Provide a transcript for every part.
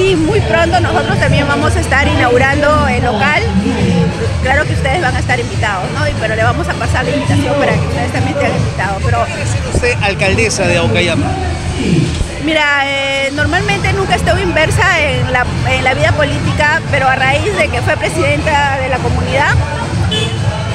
Sí, muy pronto nosotros también vamos a estar inaugurando el local y claro que ustedes van a estar invitados, ¿no? pero le vamos a pasar la invitación para que ustedes también estén invitados. Pero, ¿Usted alcaldesa de Aucayama? Mira, eh, normalmente nunca estado inversa en la, en la, vida política, pero a raíz de que fue presidenta de la comunidad,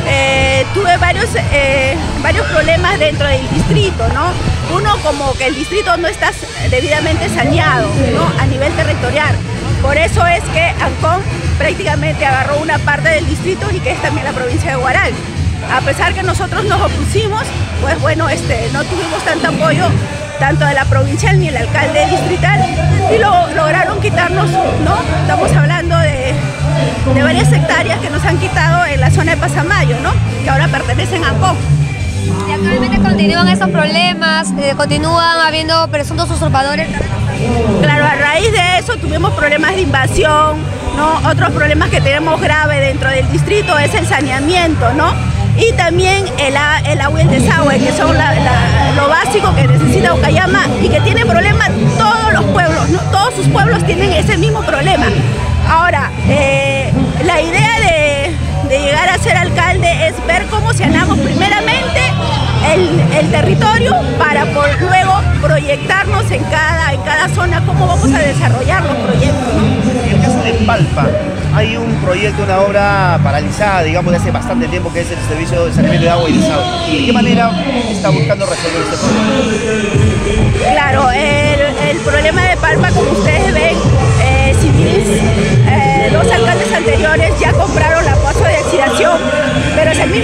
eh, tuve varios, eh, varios problemas dentro del distrito, ¿no? Uno como que el distrito no está debidamente saneado, ¿no? A nivel territorial. Por eso es que Ancón prácticamente agarró una parte del distrito y que es también la provincia de Guaral. A pesar que nosotros nos opusimos, pues bueno, este, no tuvimos tanto apoyo tanto de la provincial ni el alcalde distrital y lo lograron quitarnos, ¿no? Estamos hablando de, de varias hectáreas que nos han quitado en la zona de Pasamayo, ¿no? Que ahora pertenecen a COP. Y actualmente continúan esos problemas, eh, continúan habiendo presuntos usurpadores. Claro, a raíz de eso tuvimos problemas de invasión, ¿no? Otros problemas que tenemos grave dentro del distrito es el saneamiento, ¿no? Y también el, el agua y el desagüe, que son lo básico que necesita Ocayama y que tiene problemas todos los pueblos, ¿no? Todos sus pueblos tienen ese mismo problema. Cómo sanamos primeramente el, el, territorio para por luego proyectarnos en cada, en cada zona cómo vamos a desarrollar los proyectos. En el caso de Palpa, hay un proyecto, una obra paralizada, digamos, de hace bastante tiempo, que es el servicio de saneamiento de agua y desagüe. ¿De qué manera está buscando resolver este problema? Claro, el,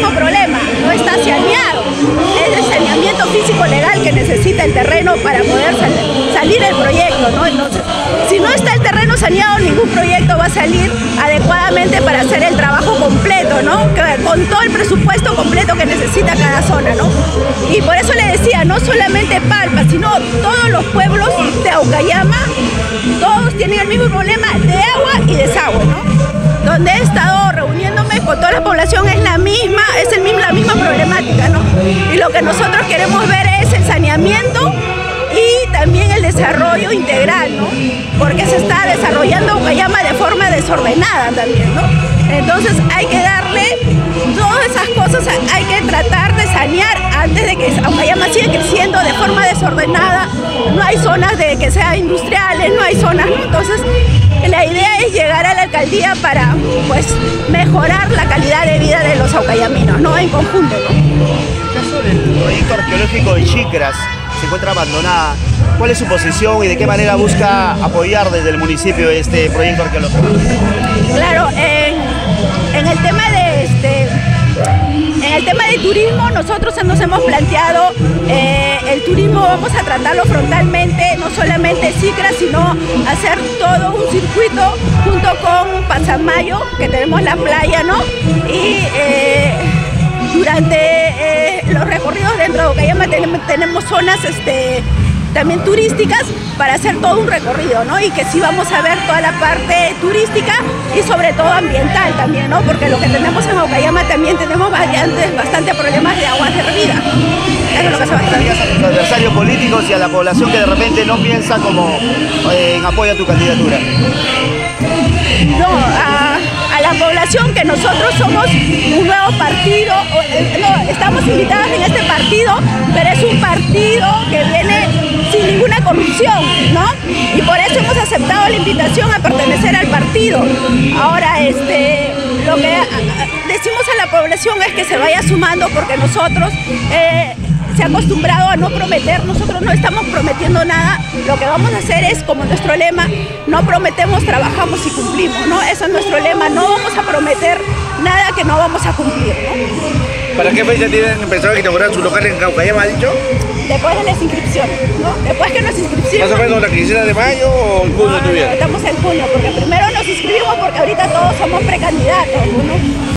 mismo problema, no está saneado. Es el saneamiento físico legal que necesita el terreno para poder sal salir el proyecto, ¿no? Entonces, si no está el terreno saneado, ningún proyecto va a salir adecuadamente para hacer el trabajo completo, ¿no? Con todo el presupuesto completo que necesita cada zona, ¿no? Y por eso le decía, no solamente Palpa, sino todos los pueblos de Aucayama, todos tienen el mismo problema de agua y desagüe, ¿no? Donde he estado reuniéndome con toda la población es la misma, es el mismo, la misma problemática, ¿no? Y lo que nosotros queremos ver es el saneamiento y también el desarrollo integral, ¿no? Porque se está desarrollando Ucayama de forma desordenada también, ¿no? Entonces hay que darle todas esas cosas, hay que tratar de sanear antes de que Ucayama siga creciendo de forma desordenada, no hay zonas de que sean industriales, no hay zonas. Entonces la idea es llegar a la alcaldía para pues mejorar la calidad de vida de los aucayaminos, ¿no? En conjunto, ¿no? En el caso del proyecto arqueológico de Chicras, se encuentra abandonada. ¿Cuál es su posición y de qué manera busca apoyar desde el municipio este proyecto arqueológico? Claro, en, en el tema de este, en el tema de turismo nosotros nos hemos planteado eh, turismo vamos a tratarlo frontalmente, no solamente Cicra, sino hacer todo un circuito junto con Pasamayo, que tenemos la playa, ¿no? Y eh, durante eh, los recorridos dentro de Ocayama tenemos, tenemos zonas este, también turísticas para hacer todo un recorrido, ¿no? Y que sí vamos a ver toda la parte turística y sobre todo ambiental también, ¿no? Porque lo que tenemos en Ocayama también tenemos variantes, bastante problemas de aguas hervidas. Eso es lo que se va a adversarios políticos y a la población que de repente no piensa como eh, en apoyo a tu candidatura? No, a, a, la población que nosotros somos un nuevo partido, no, estamos invitados en este partido, pero es un partido que viene ¿no? Y por eso hemos aceptado la invitación a pertenecer al partido. Ahora, este, lo que decimos a la población es que se vaya sumando porque nosotros eh, se ha acostumbrado a no prometer, nosotros no estamos prometiendo nada, lo que vamos a hacer es como nuestro lema, no prometemos, trabajamos y cumplimos, ¿no? Ese es nuestro lema, no vamos a prometer nada que no vamos a cumplir. ¿Para qué fecha tienen pensado inaugurar su local en Caucayama, ha dicho? Después de las inscripciones, ¿no? Después que nos inscripciones. ¿Más o menos la quincena de mayo o en junio no, no, estamos en junio, porque primero nos inscribimos porque ahorita todos somos precandidatos, ¿no?